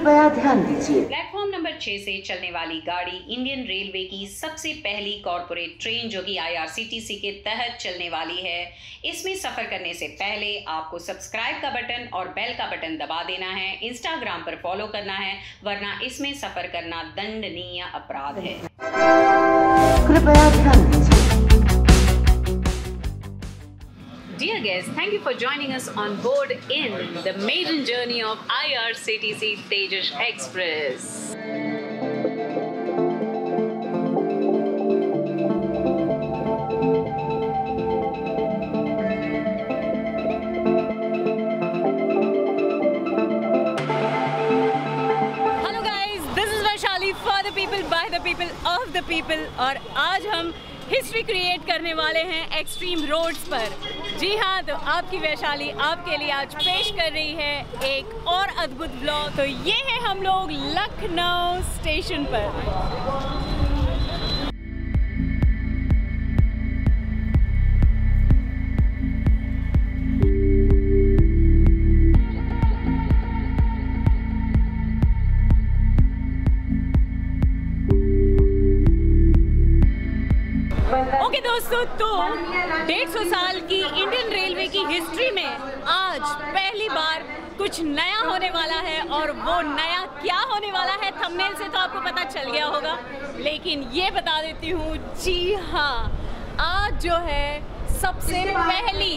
कृपया ध्यान दीजिए। प्लेटफॉर्म नंबर छह से चलने वाली गाड़ी इंडियन रेलवे की सबसे पहली कॉरपोरेट ट्रेन जो कि आईआरसीटीसी के तहत चलने वाली है। इसमें सफ़र करने से पहले आपको सब्सक्राइब का बटन और बेल का बटन दबा देना है इंस्टाग्राम पर फॉलो करना है वरना इसमें सफ़र करना दंडनीय अपराध है। कृपया ध्यान Dear guests, thank you for joining us on board in the maiden journey of IRCTC Tejas Express. Hello guys this is Vaishali for the people by the people of the people और आज हम history create करने वाले हैं extreme roads पर। जी हाँ तो आपकी वैशाली आपके लिए आज पेश कर रही है एक और अद्भुत ब्लॉग तो ये है हम लोग लखनऊ स्टेशन पर। तो डेढ़ सौ साल की इंडियन रेलवे की हिस्ट्री में आज पहली बार कुछ नया होने वाला है और वो नया क्या होने वाला है थंबनेल से तो आपको पता चल गया होगा। लेकिन ये बता देती हूँ, जी हाँ आज जो है सबसे पहली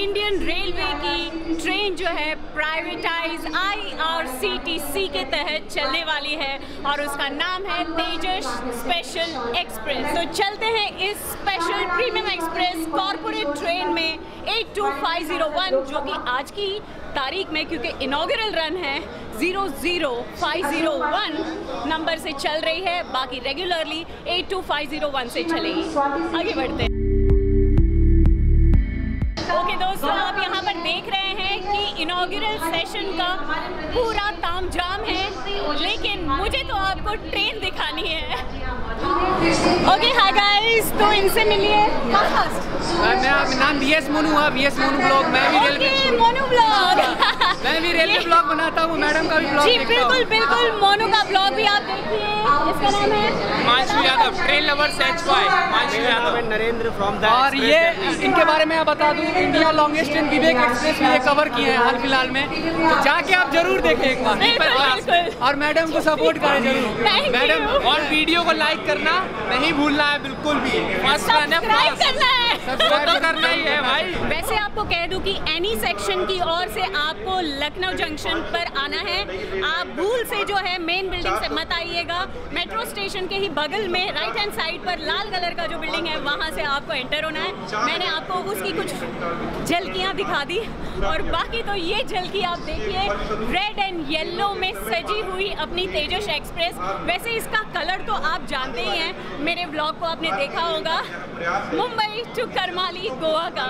इंडियन रेलवे की ट्रेन जो है प्राइवेटाइज आईआरसीटीसी के तहत चलने वाली है और उसका नाम है तेजस स्पेशल एक्सप्रेस तो चलते हैं इस special premium express corporate train में 82501 जो कि आज की तारीख में क्योंकि इनॉग्रल रन है 00501 नंबर से चल रही है बाकी रेगुलरली 82501 से चलेगी। आगे बढ़ते हैं। देख रहे हैं कि इनॉग्रल सेशन का पूरा ताम जाम है लेकिन मुझे तो आपको ट्रेन दिखानी है। ओके हाय गाइस तो इनसे मिलिए। मेरा नाम एस मोनू है एस मोनू ब्लॉग मैं भी रेलवे मोनू ब्लॉग मैं भी रेलवे ब्लॉग बनाता हूँ मैडम का भी ब्लॉग जी बिल्कुल बिल्कुल मोनू का ब्लॉग भी आप देखिए। इसका नाम है Himanshu Yadav train H Y Himanshu Yadav. Narendra from और ये इनके बारे में मैं बता दूँ India longest train Vivek express में ये कवर किए हैं हाल फ़िलहाल में। तो जाके आप ज़रूर देखें एक बार। बिल्कुल। और मैडम को सपोर्ट करें ज़रूर। मैडम और वीडियो को लाइक करना नहीं भूलना है बिल्कुल भी। तो करना ही है भाई। वैसे आपको कह दूँ कि एनी सेक्शन की ओर से आपको लखनऊ जंक्शन पर आना है। आप भूल से जो है मेन बिल्डिंग से मत आइएगा। मेट्रो स्टेशन के ही बगल में राइट हैंड साइड पर लाल कलर का जो बिल्डिंग है वहाँ से आपको एंटर होना है। मैंने आपको उसकी कुछ झलकियाँ दिखा दी। और बाकी तो ये झलकी आप देखिए रेड एंड येलो में सजी हुई अपनी तेजस एक्सप्रेस। वैसे इसका कलर तो आप जानते ही हैं, मेरे ब्लॉग को आपने देखा होगा। मुंबई टू करमाली, गोवा का।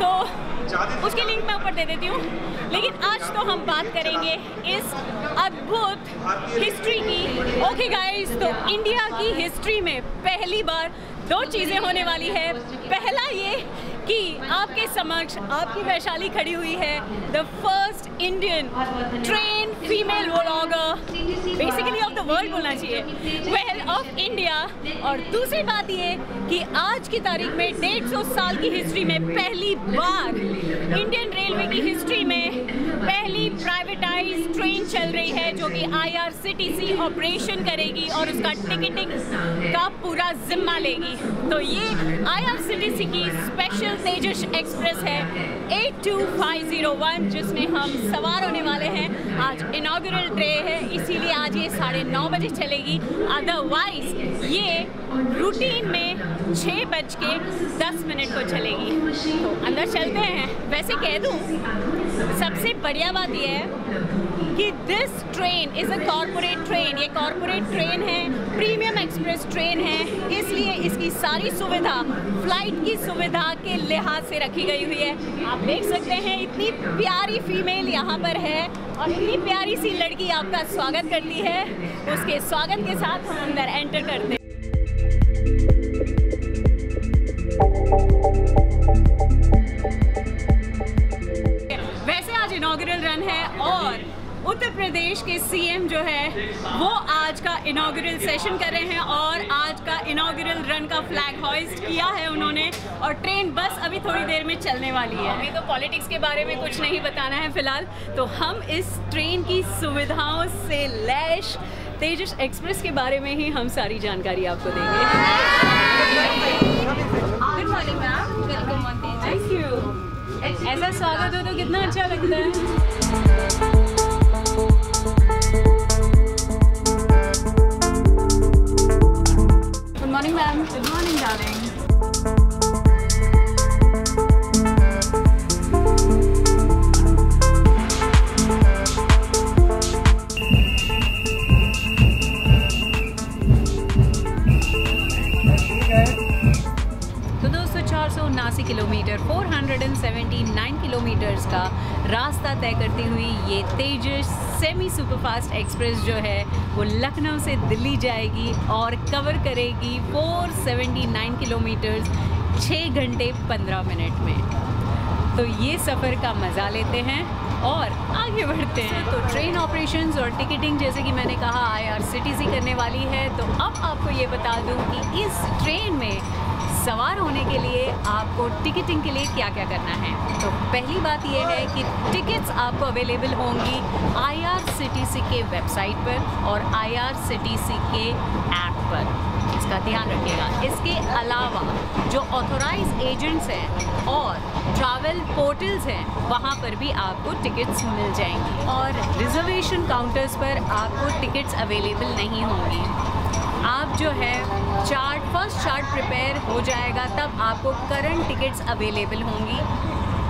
तो उसकी लिंक मैं ऊपर दे देती हूँ। लेकिन आज तो हम बात करेंगे इस अद्भुत हिस्ट्री की। ओके गाइस तो इंडिया की हिस्ट्री में पहली बार दो चीज़ें होने वाली है। पहला ये कि आपके समक्ष आपकी वैशाली खड़ी हुई है। The first Indian train female vlogger basically of the world बोलना चाहिए। वेल ऑफ़ इंडिया और दूसरी बात ये कि आज की तारीख में डेढ़ सौ साल की हिस्ट्री में पहली बार इंडियन रेलवे की हिस्ट्री में पहली प्राइवेटाइज ट्रेन चल रही है जो कि आईआरसीटीसी ऑपरेशन करेगी और उसका टिकटिंग का पूरा जिम्मा लेगी। तो ये आईआरसीटीसी की स्पेशल तेजस एक्सप्रेस है 82501 जिसमें हम सवार होने वाले हैं। आज इनॉग्रल डे है, इसीलिए आज ये साढ़े नौ बजे चलेगी। अदरवाइज़ ये रूटीन में छः बज के दस मिनट को चलेगी। तो अंदर चलते हैं। वैसे कह दूँ सबसे बढ़िया बात यह है कि this train is a corporate train ये कॉरपोरेट ट्रेन है प्रीमियम एक्सप्रेस ट्रेन है. इसलिए इसकी सारी सुविधा फ़्लाइट की सुविधा के लिहाज से रखी गई हुई है। आप देख सकते हैं, इतनी प्यारी फीमेल यहाँ पर है और इतनी प्यारी सी लड़की आपका स्वागत करती है। उसके स्वागत के साथ हम अंदर एंटर करते हैं। उत्तर प्रदेश के सीएम जो है वो आज का इनाग्रल सेशन कर रहे हैं और आज का इनाग्रल रन का फ्लैग हॉइस्ट किया है उन्होंने और ट्रेन बस अभी थोड़ी देर में चलने वाली है। हमें तो पॉलिटिक्स के बारे में कुछ नहीं बताना है फ़िलहाल। तो हम इस ट्रेन की सुविधाओं से लैश तेजस एक्सप्रेस के बारे में ही हम सारी जानकारी आपको देंगे। Good morning ma'am welcome on thank you ऐसा स्वागत हो तो कितना अच्छा लगता है। चार सौ उनासी किलोमीटर 479 किलोमीटर्स का रास्ता तय करती हुई ये तेजस सेमी सुपरफास्ट एक्सप्रेस जो है, वो लखनऊ से दिल्ली जाएगी और कवर करेगी 479 किलोमीटर्स 6 घंटे 15 मिनट में। तो ये सफ़र का मज़ा लेते हैं और आगे बढ़ते हैं। तो ट्रेन ऑपरेशंस और टिकटिंग जैसे कि मैंने कहा आई आईआरसीटीसी करने वाली है। तो अब आपको ये बता दूँ कि इस ट्रेन में सवार होने के लिए आपको टिकटिंग के लिए क्या क्या करना है? तो पहली बात यह है कि टिकट्स आपको अवेलेबल होंगी आईआरसीटीसी के वेबसाइट पर और आईआरसीटीसी के ऐप पर। इसका ध्यान रखिएगा। इसके अलावा जो ऑथोराइज एजेंट्स हैं और ट्रैवल पोर्टल्स हैं, वहाँ पर भी आपको टिकट्स मिल जाएँगी। और रिजर्वेशन काउंटर्स पर आपको टिकट्स अवेलेबल नहीं होंगी। जो है चार्ट फ़र्स्ट चार्ट प्रिपेयर हो जाएगा तब आपको करंट टिकट्स अवेलेबल होंगी।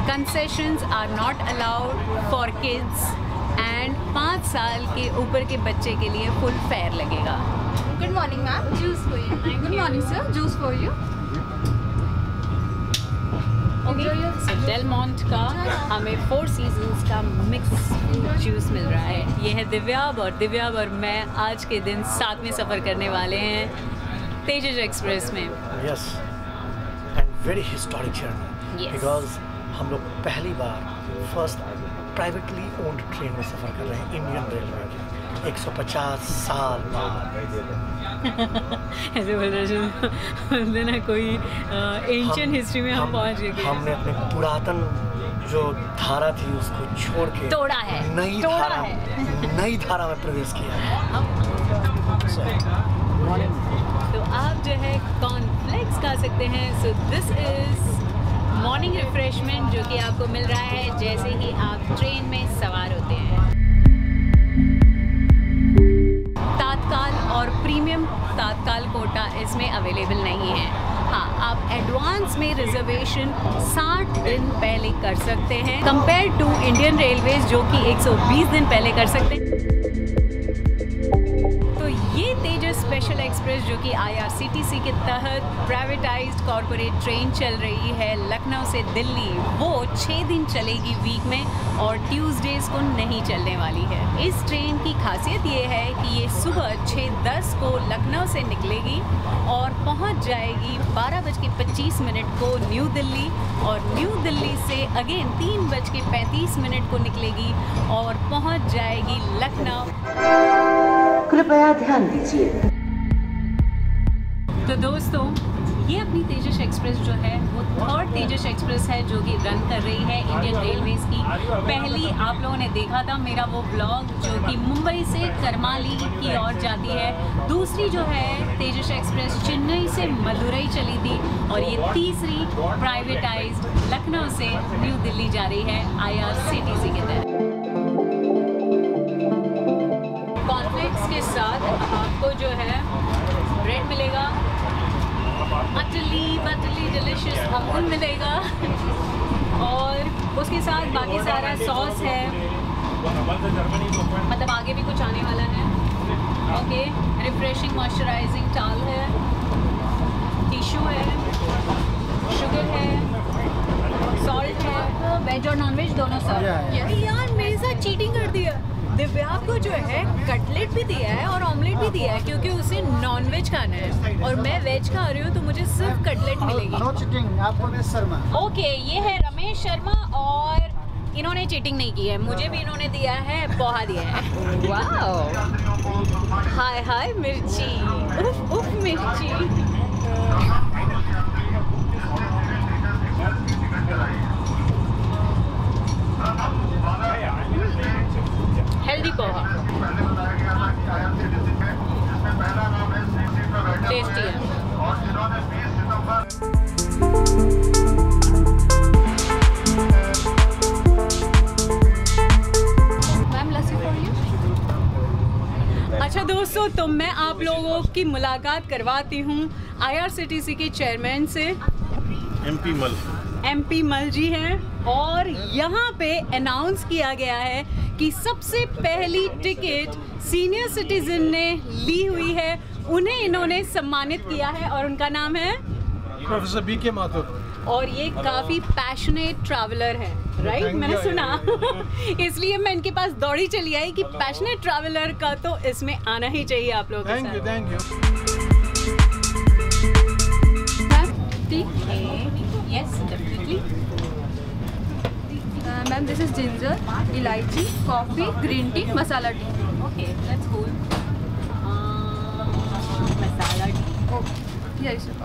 Concessions are not allowed for kids and पाँच साल के ऊपर के बच्चे के लिए फुल फेयर लगेगा। Good morning ma'am juice for you good morning sir juice for you. Okay Del Monte का हमें फोर सीजन्स का मिक्स जूस मिल रहा है। ये है दिव्याब और दिव्याब और मैं आज के दिन साथ में सफ़र करने वाले हैं तेजस एक्सप्रेस में। Yes and very historic journey because हम लोग पहली बार फ़र्स्ट प्राइवेटली ओन्ड ट्रेन में सफ़र कर रहे हैं इंडियन रेलवे के। 150 साल बाद। ऐसे बोल रहे थे ना कोई एंशियन हम- हिस्ट्री में हम, पहुँच गए। हमने अपने पुरातन जो धारा थी उसको छोड़ के तोड़ा है, नई धारा है। नई धारा में प्रवेश किया है। तो आप जो है कॉर्नफ्लेक्स खा सकते हैं। So this is morning refreshment जो कि आपको मिल रहा है। जैसे ही आप ट्रेन में सवार होते प्रीमियम तात्काल कोटा इसमें अवेलेबल नहीं है। हाँ आप एडवांस में रिजर्वेशन 60 दिन पहले कर सकते हैं। कंपेयर टू इंडियन रेलवेज जो कि 120 दिन पहले कर सकते हैं। ये तेजस स्पेशल एक्सप्रेस जो कि आईआरसीटीसी के तहत प्राइवेटाइज्ड कॉरपोरेट ट्रेन चल रही है लखनऊ से दिल्ली। वो छः दिन चलेगी वीक में और ट्यूसडेज को नहीं चलने वाली है। इस ट्रेन की खासियत ये है कि ये सुबह छः दस को लखनऊ से निकलेगी और पहुँच जाएगी बारह बज के पच्चीस मिनट को न्यू दिल्ली और न्यू दिल्ली से अगेन तीन बज के पैंतीस मिनट को निकलेगी और पहुँच जाएगी लखनऊ। कृपया ध्यान दीजिए। तो दोस्तों, ये अपनी तेजस एक्सप्रेस जो है, वो थर्ड तेजस एक्सप्रेस है जो कि रन कर रही है इंडियन रेलवेज की। पहली आप लोगों ने देखा था मेरा वो ब्लॉग जो कि मुंबई से करमाली की ओर जाती है। दूसरी जो है तेजस एक्सप्रेस चेन्नई से मदुरई चली थी और ये तीसरी प्राइवेटाइज्ड लखनऊ से न्यू दिल्ली जा रही है आईआरसीटीसी के तहत। साथ आपको जो है ब्रेड मिलेगा। अटली बटली डिलिशियस अमूल मिलेगा। और उसके साथ बाकी सारा सॉस है। मतलब आगे भी कुछ आने वाला है। ओके रिफ्रेशिंग मॉइस्चराइजिंग टाल है। टिश्यू है। शुगर है। सॉल्ट है। वेज और नॉन वेज दोनों सर यार मेरे साथ चीटिंग कर दिया दिव्या को जो है कटलेट भी दिया है और ऑमलेट भी दिया है क्योंकि उसे नॉन वेज खाना है। और मैं वेज खा रही हूँ तो मुझे सिर्फ़ कटलेट मिलेगी। आपको मिस शर्मा। ओके ये है रमेश शर्मा और इन्होंने चीटिंग नहीं की है। मुझे भी इन्होंने दिया है पोहा दिया है। हाय हाय मिर्ची। उफ उफ मिर्ची। हेल्दी पोहा टेस्टी है अच्छा दोस्तों तो मैं आप लोगों की मुलाकात करवाती हूँ आईआरसीटीसी के चेयरमैन से। एमपी मल एमपी मल जी हैं और यहाँ पे अनाउंस किया गया है कि सबसे पहली टिकट सीनियर सिटीजन ने ली हुई है। उन्हें इन्होंने सम्मानित किया है और उनका नाम है प्रोफेसर बी के माथुर और ये काफ़ी पैशनेट ट्रैवलर है राइट Thank मैंने सुना। इसलिए मैं इनके पास दौड़ी चली आई कि पैशनेट ट्रैवलर का तो इसमें आना ही चाहिए आप लोगों के thank you thank you tea yes ma'am this is ginger elaichi coffee green tea masala tea okay cool masala tea okay यही सर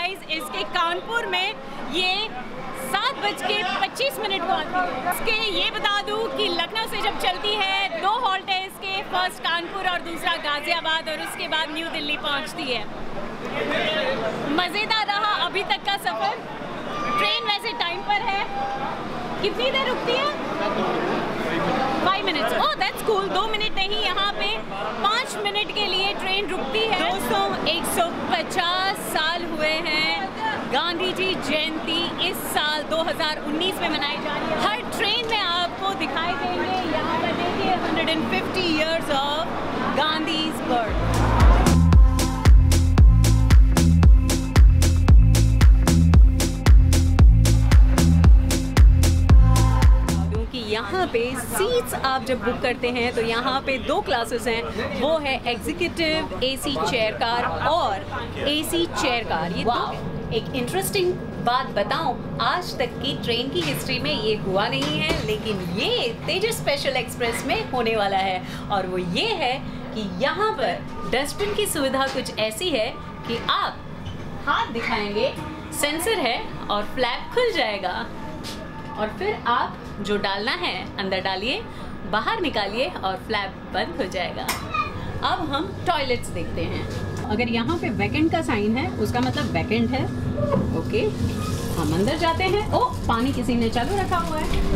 है इसके कानपुर में ये सात बज के पच्चीस मिनट को आती है इसके ये बता दूँ कि लखनऊ से जब चलती है, दो हॉल्ट है इसके, फ़र्स्ट कानपुर और दूसरा गाजियाबाद और उसके बाद न्यू दिल्ली पहुँचती है। मज़ेदार रहा अभी तक का सफ़र। ट्रेन वैसे टाइम पर है। कितनी देर रुकती है? Five minutes oh that's cool दो मिनट नहीं, यहाँ पे पाँच मिनट के लिए ट्रेन रुकती है। एक सौ पचास साल हुए हैं। गांधी जी जयंती इस साल 2019 में मनाई जा रही है। हर ट्रेन में आपको दिखाई देंगे, यहाँ पर देखिए 150 इयर्स ऑफ़ गांधीज बर्थ यहाँ पे सीट्स आप जब बुक करते हैं तो यहाँ पे दो क्लासेस हैं। वो है एग्जीक्यूटिव एसी चेयर कार और एसी चेयर कार ये दो एक इंटरेस्टिंग बात बताऊँ आज तक की ट्रेन की हिस्ट्री में ये हुआ नहीं है लेकिन ये तेजस स्पेशल एक्सप्रेस में होने वाला है। और वो ये है कि यहाँ पर डस्टबिन की सुविधा कुछ ऐसी है कि आप हाथ दिखाएँगे सेंसर है और फ्लैप खुल जाएगा। और फिर आप जो डालना है, अंदर डालिए, बाहर निकालिए और फ्लैप बंद हो जाएगा। अब हम टॉयलेट्स देखते हैं। अगर यहाँ पे वैकेंट का साइन है, उसका मतलब वैकेंट है। ओके हम अंदर जाते हैं। ओ, पानी किसी ने चालू रखा हुआ है।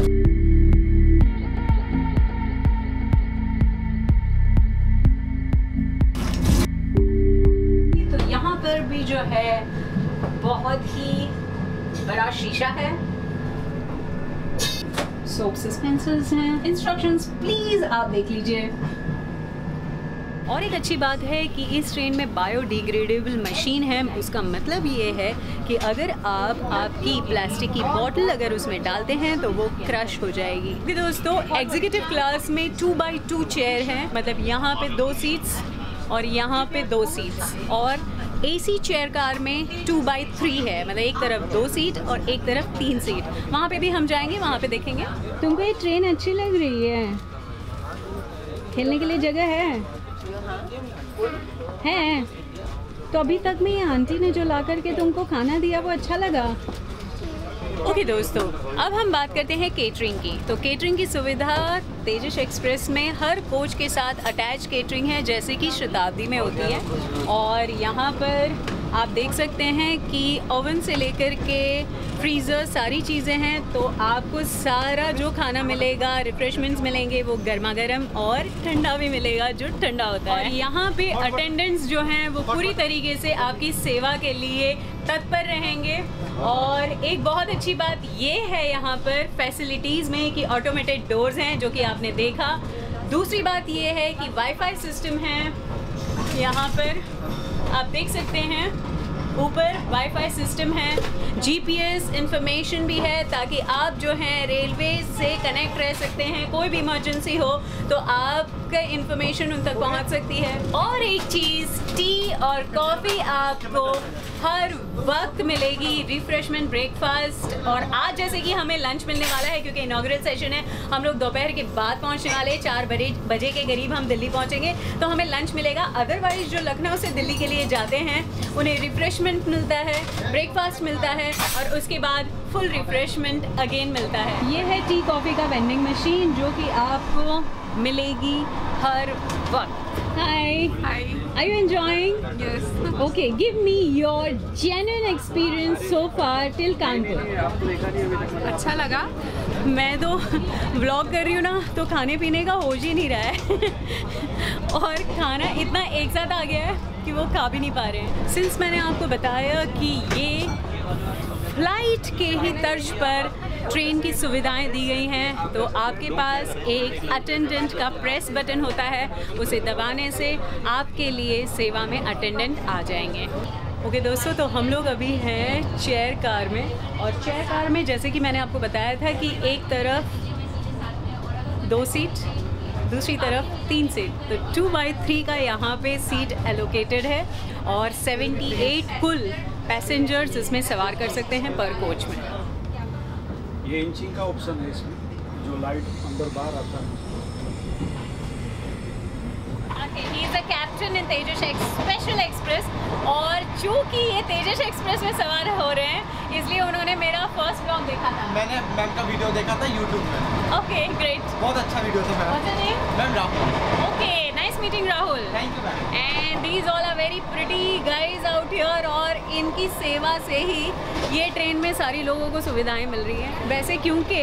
तो यहाँ पर भी जो है, बहुत ही बड़ा शीशा है। सोप सस्पेंसर्स हैं। इंस्ट्रक्शंस प्लीज़ आप देख लीजिए। और एक अच्छी बात है कि इस ट्रेन में बायोडिग्रेडेबल मशीन है। उसका मतलब ये है कि अगर आप, आपकी प्लास्टिक की बॉटल अगर उसमें डालते हैं तो वो क्रश हो जाएगी। दोस्तों एग्जीक्यूटिव क्लास में टू बाई टू चेयर है। मतलब यहाँ पे दो सीट्स और यहाँ पे दो सीट्स और एसी चेयर कार में टू बाई थ्री है मतलब एक तरफ़ दो सीट और एक तरफ़ तीन सीट वहाँ पे भी हम जाएँगे, वहाँ पे देखेंगे। तुमको ये ट्रेन अच्छी लग रही है। खेलने के लिए जगह है? है। तो अभी तक में ये आंटी ने जो ला करके तुमको खाना दिया, वो अच्छा लगा? ओके दोस्तों, अब हम बात करते हैं केटरिंग की। तो केटरिंग की सुविधा तेजस एक्सप्रेस में हर कोच के साथ अटैच केटरिंग है, जैसे कि शताब्दी में होती है। और यहाँ पर आप देख सकते हैं कि ओवन से लेकर के फ्रीज़र सारी चीज़ें हैं तो आपको सारा जो खाना मिलेगा रिफ्रेशमेंट्स मिलेंगे वो गर्मा गर्म और ठंडा भी मिलेगा जो ठंडा होता है। यहाँ पे अटेंडेंट्स जो हैं वो पूरी तरीके से आपकी सेवा के लिए तत्पर रहेंगे। और एक बहुत अच्छी बात ये है यहाँ पर फैसिलिटीज़ में कि ऑटोमेटेड डोर्स हैं जो कि आपने देखा। दूसरी बात ये है कि वाईफाई सिस्टम है यहाँ पर। आप देख सकते हैं, ऊपर वाईफाई सिस्टम है जीपीएस इंफॉर्मेशन भी है ताकि आप जो हैं रेलवे से कनेक्ट रह सकते हैं, कोई भी इमरजेंसी हो तो आपका इंफॉर्मेशन उन तक पहुँच सकती है। और एक चीज़ टी और कॉफ़ी आपको हर वक्त मिलेगी। रिफ्रेशमेंट ब्रेकफास्ट और आज जैसे कि हमें लंच मिलने वाला है क्योंकि इनाग्रेट सेशन है, हम लोग दोपहर के बाद पहुँचने वाले हैं। चार बजे बजे के करीब हम दिल्ली पहुँचेंगे। तो हमें लंच मिलेगा। अदरवाइज़ जो लखनऊ से दिल्ली के लिए जाते हैं, उन्हें रिफ्रेशमेंट मिलता है ब्रेकफास्ट मिलता है और उसके बाद फुल रिफ्रेशमेंट अगेन मिलता है। ये है टी कॉफ़ी का वेंडिंग मशीन जो कि आपको मिलेगी हर वक्त हाय Hi. Are you enjoying? Yes. Okay, give me your genuine experience so far till Kanpur. अच्छा लगा मैं तो व्लॉग कर रही हूँ ना तो खाने पीने का होश ही नहीं रहा है और खाना इतना एक साथ आ गया है कि वो खा भी नहीं पा रहे हैं सिंस मैंने आपको बताया कि ये फ़्लाइट के ही तर्ज पर ट्रेन की सुविधाएँ दी गई हैं तो आपके पास एक अटेंडेंट का प्रेस बटन होता है उसे दबाने से आपके लिए सेवा में अटेंडेंट आ जाएँगे। ओके okay, दोस्तों तो हम लोग अभी हैं चेयर कार में और चेयर कार में जैसे कि मैंने आपको बताया था कि एक तरफ़ दो सीट दूसरी तरफ़ तीन सीट तो टू बाई थ्री का यहाँ पे सीट एलोकेटेड है और 78 कुल पैसेंजर्स इसमें सवार कर सकते हैं पर कोच में। ये इंचिंग का ऑप्शन है इसमें जो लाइट अंदर बाहर आता है। He is captain in Tejas special express और चूँकि ये तेजस एक्सप्रेस में सवार हो रहे हैं इसलिए उन्होंने मेरा फ़र्स्ट ब्लॉग देखा था। मैंने मैम का वीडियो देखा था यूट्यूब में। ओके ग्रेट बहुत अच्छा वीडियो था ma'am What's your name? Ma'am Rahul. Okay meeting Rahul thank you ma'am and these all are very pretty guys out here और इनकी सेवा से ही ये ट्रेन में सारी लोगों को सुविधाएँ मिल रही हैं। वैसे क्योंकि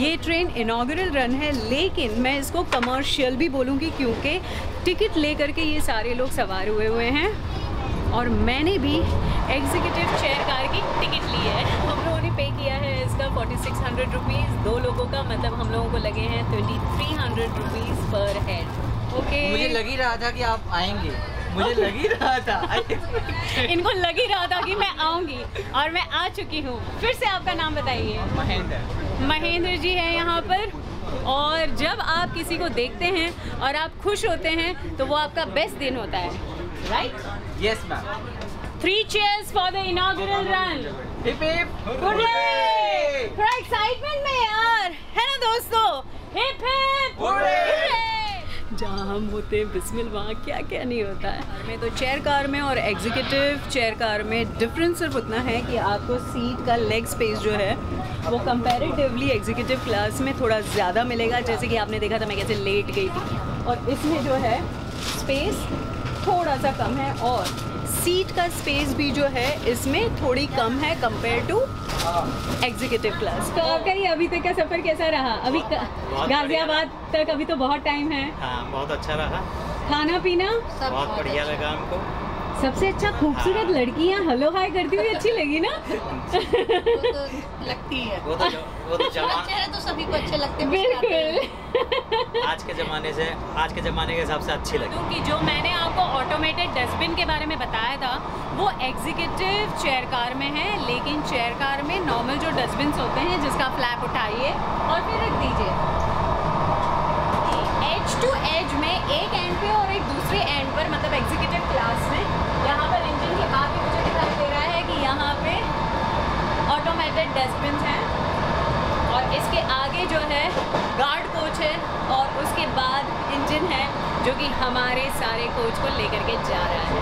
ये ट्रेन इनाग्रल रन है लेकिन मैं इसको कमर्शियल भी बोलूँगी क्योंकि टिकट लेकर के ये सारे लोग सवार हुए हुए हैं। और मैंने भी एग्जीक्यूटिव चेयर कार की टिकट ली है। हम लोगों ने पे किया है इसका फोर्टी सिक्स हंड्रेड रुपीज़ दो लोगों का मतलब हम लोगों को लगे हैं twenty three hundred rupees per head okay मुझे लग ही रहा था कि आप आएँगे। मुझे लग ही रहा था। इनको लग ही रहा था कि मैं आऊँगी और मैं आ चुकी हूँ। फिर से आपका नाम बताइए। महेंद्र। महेंद्र जी है यहाँ पर। और जब आप किसी को देखते हैं और आप खुश होते हैं तो वो आपका बेस्ट दिन होता है। Right yes ma'am three chairs for the inaugural run! थोड़ा एक्साइटमेंट में यार। है ना दोस्तों? Hip hip! जहाँ हम होते हैं, बिस्मिल, वहाँ क्या क्या नहीं होता है। में तो चेयर कार में और एग्जीक्यूटिव चेयर कार में डिफरेंस सिर्फ़ उतना है कि आपको सीट का लेग स्पेस जो है, वो कंपैरेटिवली एग्जीक्यूटिव क्लास में थोड़ा ज़्यादा मिलेगा। जैसे कि आपने देखा था, मैं कैसे लेट गई थी। और इसमें जो है स्पेस थोड़ा सा कम है और सीट का स्पेस भी जो है इसमें थोड़ी कम है कंपेयर टू एग्जीक्यूटिव क्लास तो आपका ये अभी तक का सफ़र कैसा रहा? अभी गाजियाबाद तक अभी तो बहुत टाइम है। हाँ बहुत अच्छा रहा। खाना पीना? बहुत बढ़िया लगा हमको। सबसे अच्छा खूबसूरत लड़कियाँ हेलो हाय करती हुई अच्छी लगी ना? लगती है। वो तो वो तो चेहरे तो सभी को अच्छे लगते हैं। बिल्कुल। आज के ज़माने से आज के ज़माने के हिसाब से अच्छी लगी। क्योंकि जो मैंने आपको ऑटोमेटेड डस्टबिन के बारे में बताया था वो एग्जीक्यूटिव चेयर कार में है लेकिन चेयर कार में नॉर्मल जो डस्टबिन होते हैं जिसका फ्लैप उठाइए और फिर रख दीजिए। एज टू एज में एक एंड पे और एक दूसरे एंड पर मतलब एग्जीक्यूटिव क्लास में हमारे सारे कोच को लेकर के जा रहा है।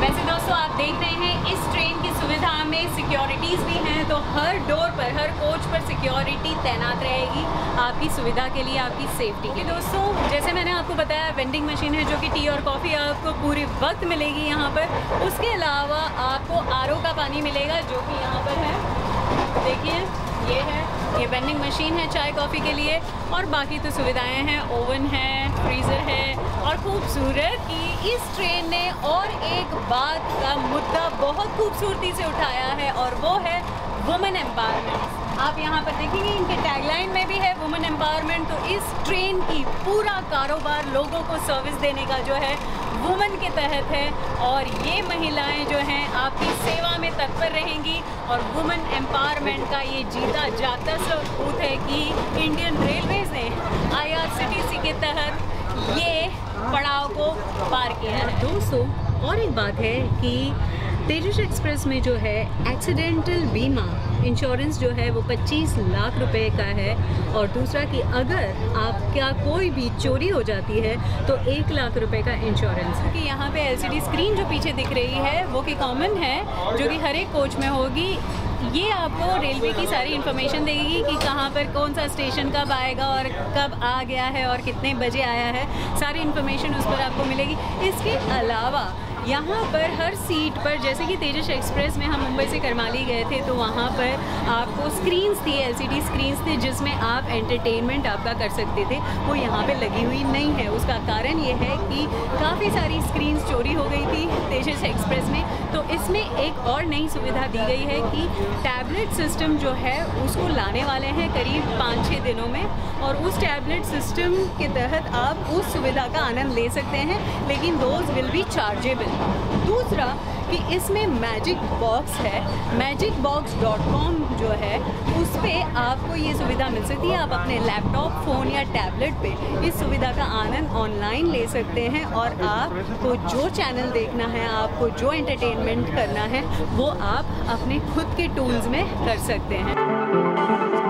वैसे दोस्तों, आप देख रहे हैं, इस ट्रेन की सुविधा में सिक्योरिटीज़ भी हैं तो हर डोर पर, हर कोच पर सिक्योरिटी तैनात रहेगी आपकी सुविधा के लिए, आपकी सेफ्टी के दोस्तों, जैसे मैंने आपको बताया वेंडिंग मशीन है जो कि टी और कॉफ़ी आपको पूरे वक्त मिलेगी यहाँ पर। उसके अलावा आपको आरओ का पानी मिलेगा, जो कि यहाँ पर है। देखिए, ये है। ये वेंडिंग मशीन है चाय कॉफ़ी के लिए। और बाकी तो सुविधाएँ हैं ओवन है फ्रीज़र है और खूबसूरत कि इस ट्रेन ने और एक बात का मुद्दा बहुत खूबसूरती से उठाया है और वो है वुमेन एम्पावरमेंट आप यहाँ पर देखेंगे, इनके टैगलाइन में भी है वुमेन एम्पावरमेंट तो इस ट्रेन की पूरा कारोबार लोगों को सर्विस देने का जो है वुमेन के तहत है और ये महिलाएँ जो हैं, आपकी सेवा में तत्पर रहेंगी और वुमेन एम्पावरमेंट का ये जीता जाता सबूत है कि इंडियन रेलवेज ने आईआरसीटीसी के तहत ये पड़ाव को पार किया है। दोस्तों, और एक बात है कि तेजस एक्सप्रेस में जो है, एक्सीडेंटल बीमा इंश्योरेंस जो है वो 25 लाख रुपए का है और दूसरा कि अगर आपका कोई भी चोरी हो जाती है तो एक लाख रुपए का इंश्योरेंस। क्योंकि यहाँ पे एलसीडी स्क्रीन जो पीछे दिख रही है, वो कि कॉमन है, जो कि हर एक कोच में होगी, ये आपको रेलवे की सारी इन्फॉर्मेशन देगी कि कहाँ पर कौन सा स्टेशन कब आएगा और कब आ गया है और कितने बजे आया है। सारी इन्फॉर्मेशन उस पर आपको मिलेगी। इसके अलावा यहाँ पर हर सीट पर, जैसे कि तेजस एक्सप्रेस में हम मुंबई से करमाली गए थे तो वहाँ पर आपको स्क्रीन्स थी एलसीडी स्क्रीन्स थे, जिसमें आप एंटरटेनमेंट आपका कर सकते थे। वो यहाँ पे लगी हुई नहीं है। उसका कारण ये है कि काफ़ी सारी स्क्रीन्स चोरी हो गई थी तेजस एक्सप्रेस में। तो इसमें एक और नई सुविधा दी गई है कि टैबलेट सिस्टम जो है, उसको लाने वाले हैं करीब पाँच छः दिनों में। और उस टैबलेट सिस्टम के तहत आप उस सुविधा का आनंद ले सकते हैं, लेकिन दोज विल बी चार्जेबल दूसरा कि इसमें मैजिक बॉक्स है मैजिक बॉक्स डॉट कॉम जो है, उस पर आपको ये सुविधा मिल सकती है। आप अपने लैपटॉप फ़ोन या टैबलेट पे इस सुविधा का आनंद ऑनलाइन ले सकते हैं और आपको जो चैनल देखना है, आपको जो एंटरटेनमेंट करना है, वो आप अपने खुद के टूल्स में कर सकते हैं।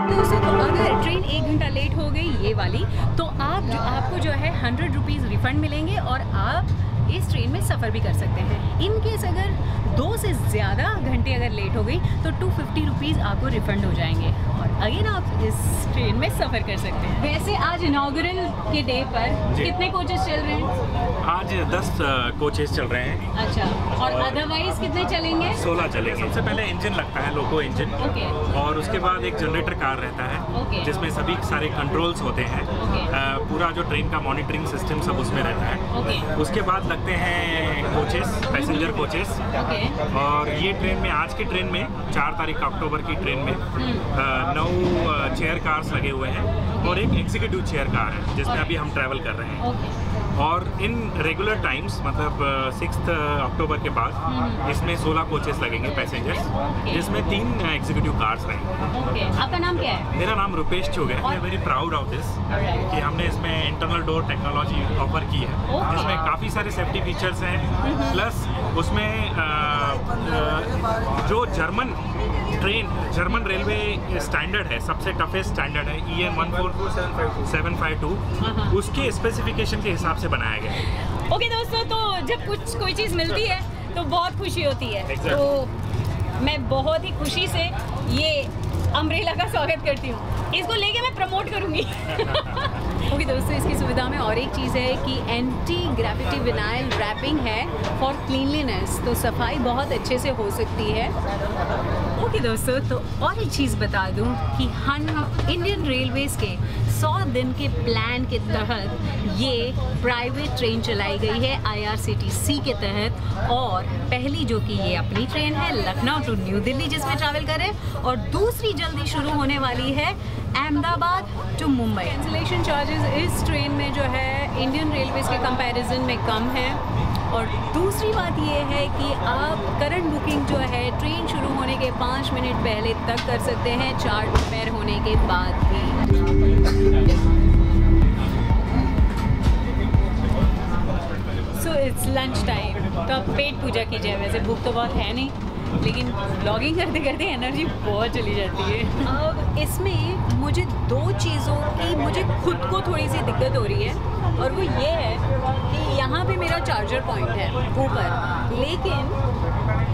दोस्तों तो अगर ट्रेन एक घंटा लेट हो गई, ये वाली तो आप जो, आपको जो है हंड्रेड रुपीज़ रिफ़ंड मिलेंगे और आप इस ट्रेन में सफ़र भी कर सकते हैं। इन केस अगर दो से ज़्यादा घंटे अगर लेट हो गई तो टू फिफ्टी रुपीज़ आपको रिफ़ंड हो जाएँगे। और अगेन आप इस ट्रेन में सफ़र कर सकते हैं। वैसे आज इनाग्रल के डे पर कितने कोचेस चल रहे हैं? आज 10 कोचेस चल रहे हैं। अच्छा और अदरवाइज़ कितने चलेंगे? 16 चलेंगे। सबसे पहले इंजन लगता है लोको इंजन ओके और उसके बाद एक जनरेटर कार रहता है। जिसमें सभी सारे कंट्रोल्स होते हैं। पूरा जो ट्रेन का मॉनिटरिंग सिस्टम सब उसमें रहता है। उसके बाद लगते हैं कोचेस पैसेंजर कोचेस और ये ट्रेन में आज की ट्रेन में चार तारीख अक्टूबर की ट्रेन में नौ चेयर कार्स लगे हुए हैं और एक एग्जीक्यूटिव चेयर कार है जिसमें अभी हम ट्रैवल कर रहे हैं। और इन रेगुलर टाइम्स मतलब सिक्स अक्टूबर के बाद इसमें 16 कोचेस लगेंगे पैसेंजर्स जिसमें तीन एग्जीक्यूटिव कार्स रहेंगे। आपका नाम क्या है? मेरा नाम रुपेश चुग है। मैं वेरी प्राउड ऑफ़ दिस कि हमने इसमें इंटरनल डोर टेक्नोलॉजी ऑफ़र की है. जिसमें काफ़ी सारे सेफ्टी फीचर्स हैं। प्लस उसमें अ, अ, जो German train German railway standard है सबसे टफेस्ट स्टैंडर्ड है E N one four seven five two. उसके स्पेसिफिकेशन के हिसाब से बनाया गया है। ओके दोस्तों तो जब कुछ कोई चीज़ मिलती है तो बहुत खुशी होती है। Exactly. तो मैं बहुत ही खुशी से ये अम्ब्रेला का स्वागत करती हूँ। इसको लेके मैं प्रमोट करूँगी। ओके दोस्तों इसकी सुविधा में और एक चीज़ है कि एंटी ग्रेविटी विनाइल रैपिंग है फॉर क्लीनलीनेस तो सफ़ाई बहुत अच्छे से हो सकती है। ओके दोस्तों तो और एक चीज़ बता दूँ कि हम इंडियन रेलवेज़ के 100 दिन के प्लान के तहत ये प्राइवेट ट्रेन चलाई गई है आईआरसीटीसी के तहत। और पहली जो कि ये अपनी ट्रेन है, लखनऊ टू न्यू दिल्ली जिसमें ट्रैवल करें। और दूसरी जल्दी शुरू होने वाली है Ahmedabad to Mumbai cancellation charges इस ट्रेन में जो है इंडियन रेलवेज़ के कंपैरिजन में कम है। और दूसरी बात ये है कि आप करंट बुकिंग जो है ट्रेन शुरू होने के पाँच मिनट पहले तक कर सकते हैं चार्ट प्रिपेयर होने के बाद भी। सो इट्स लंच टाइम तो आप पेट पूजा कीजिए, वैसे भूख तो बहुत है नहीं, लेकिन ब्लॉगिंग करते करते एनर्जी बहुत चली जाती है। अब इसमें मुझे दो चीज़ों की, मुझे खुद को थोड़ी सी दिक्कत हो रही है, और वो ये है कि यहाँ पे मेरा चार्जर पॉइंट है, ऊपर। लेकिन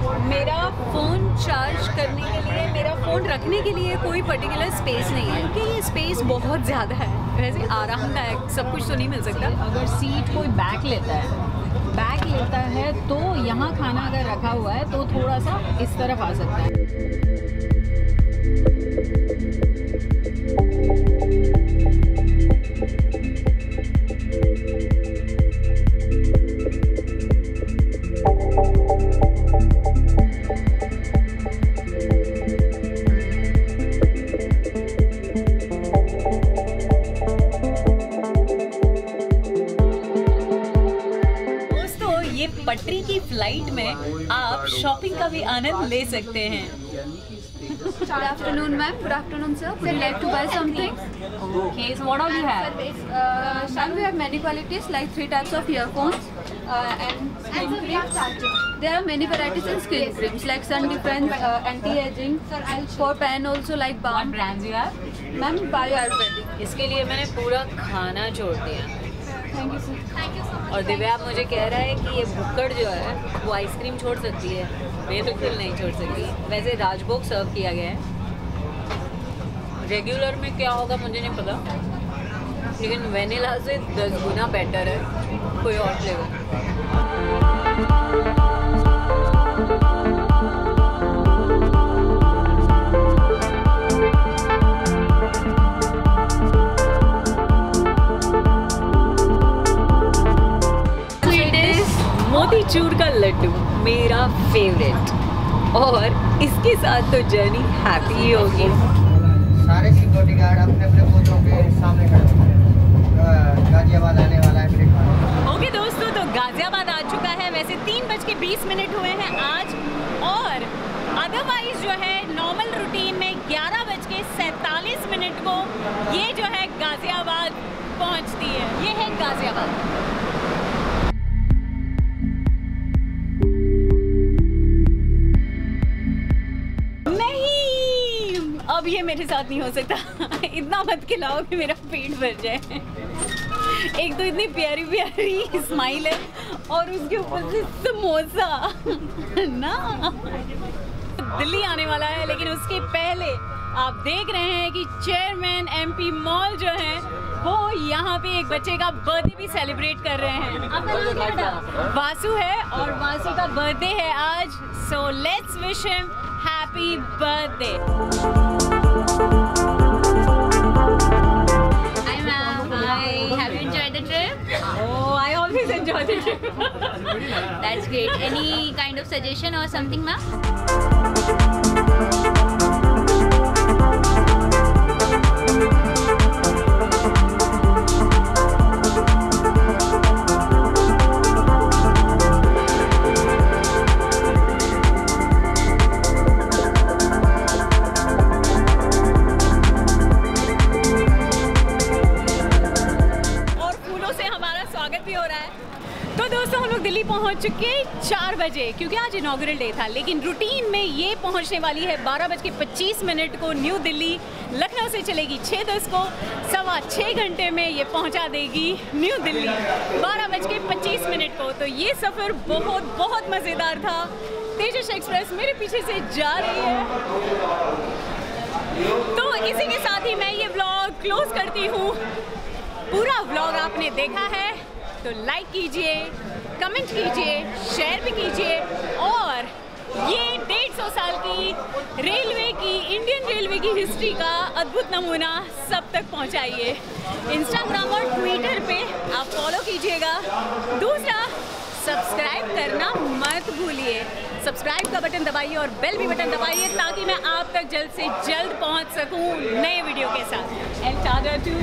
मेरा फ़ोन चार्ज करने के लिए, मेरा फ़ोन रखने के लिए कोई पर्टिकुलर स्पेस नहीं है, क्योंकि ये स्पेस बहुत ज़्यादा है। वैसे आरामदायक, सब कुछ तो नहीं मिल सकता। अगर सीट कोई बैक लेता है बैक लेता है तो यहाँ खाना अगर रखा हुआ है तो थोड़ा सा इस तरफ़ आ सकता है। फ़्लाइट में आप शॉपिंग का भी आनंद ले सकते हैं Good afternoon, ma'am. Good afternoon, sir. Would you like to buy something? Okay, so what all you have? Uh, ma'am, we have many qualities like three types of earphones uh, and skin creams. There are many varieties in skin creams like sun defense, uh, anti-aging, for pan also like balm. What brands you have? Ma'am, Bio Ayurvedic. इसके लिए मैंने पूरा खाना छोड़ दिया Thank you thank you और दिव्या आप मुझे कह रहा है कि ये भुक्कड़ जो है वो आइसक्रीम छोड़ सकती है। मैं बिल्कुल नहीं छोड़ सकती। वैसे राजभोग सर्व किया गया है। रेगुलर में क्या होगा मुझे नहीं पता। लेकिन वेनिला से दस गुना बेटर है। कोई और फ्लेवर मोतीचूर का लड्डू मेरा फेवरेट और इसके साथ तो जर्नी हैप्पी ही होगी। सारे सिक्योरिटी गार्ड अपने अपने पोतों के सामने खड़े हैं। गाजियाबाद आने वाला है ओके दोस्तों तो गाजियाबाद आ चुका है। वैसे तीन बज के बीस मिनट हुए हैं आज। और अदरवाइज़ जो है नॉर्मल रूटीन में ग्यारह बज के सैतालीस मिनट को ये जो है गाजियाबाद पहुँचती है। ये है गाजियाबाद। ये मेरे साथ नहीं हो सकता। इतना मत खिलाओ कि मेरा पेट भर जाए। एक तो इतनी प्यारी प्यारी स्माइल है और उसके ऊपर से समोसा। ना। दिल्ली आने वाला है लेकिन उसके पहले आप देख रहे हैं कि चेयरमैन एमपी मॉल जो है वो यहाँ पे एक बच्चे का बर्थडे भी सेलिब्रेट कर रहे हैं। आपका नाम क्या बेटा वासु है और वासु का बर्थडे है आज। So let's wish him happy birthday That's great. Any kind of suggestion or something, ma'am? Delhi पहुँच चुके चार बजे, क्योंकि आज इनाग्रल डे था, लेकिन रूटीन में ये पहुँचने वाली है बारह बज के पच्चीस मिनट को न्यू दिल्ली लखनऊ से चलेगी छः दस को, सवा छः घंटे में ये पहुँचा देगी न्यू दिल्ली बारह बज के पच्चीस मिनट को। तो ये सफ़र बहुत बहुत मज़ेदार था। तेजस एक्सप्रेस मेरे पीछे से जा रही है। तो इसी के साथ ही मैं ये ब्लॉग क्लोज करती हूँ। पूरा ब्लॉग आपने देखा है तो लाइक कीजिए। कमेंट कीजिए शेयर भी कीजिए और ये डेढ़ सौ साल की रेलवे की इंडियन रेलवे की हिस्ट्री का अद्भुत नमूना सब तक पहुंचाइए। इंस्टाग्राम और ट्विटर पे आप फॉलो कीजिएगा। दूसरा सब्सक्राइब करना मत भूलिए। सब्सक्राइब का बटन दबाइए और बेल भी बटन दबाइए ताकि मैं आप तक जल्द से जल्द पहुँच सकूँ नए वीडियो के साथ। And tata too.